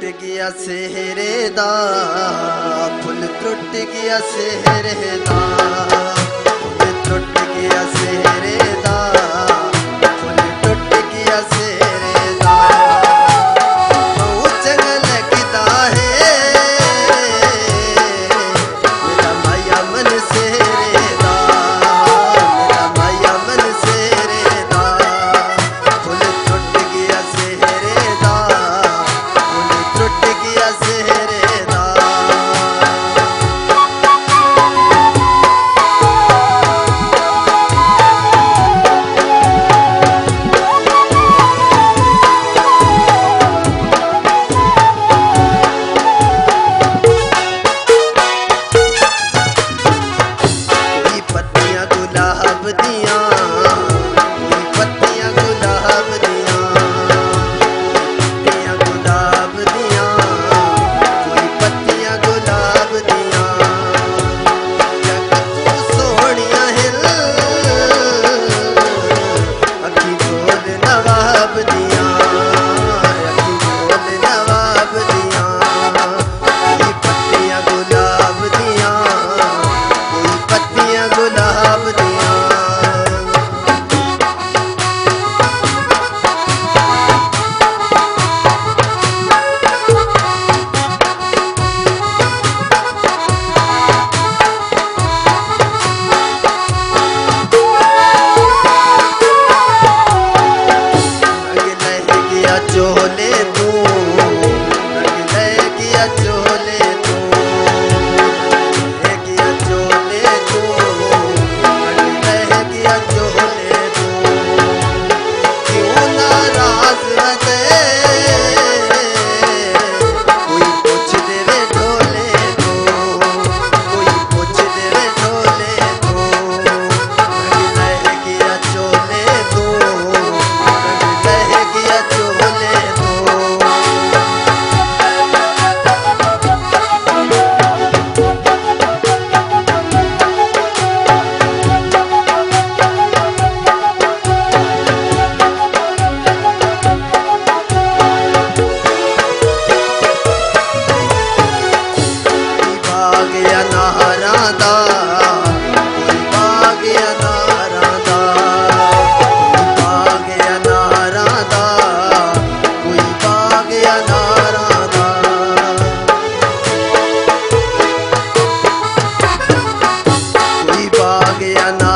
ਟੁੱਟ ਗਿਆ ਸਿਹਰੇ ਦਾ ਫੁੱਲ ਟੁੱਟ ਗਿਆ ਸਿਹਰੇ ਦਾ। ਫੁੱਲ ਟੁੱਟ ਗਿਆ ਸਿਹਰੇ ਦਾ। दिया गया ना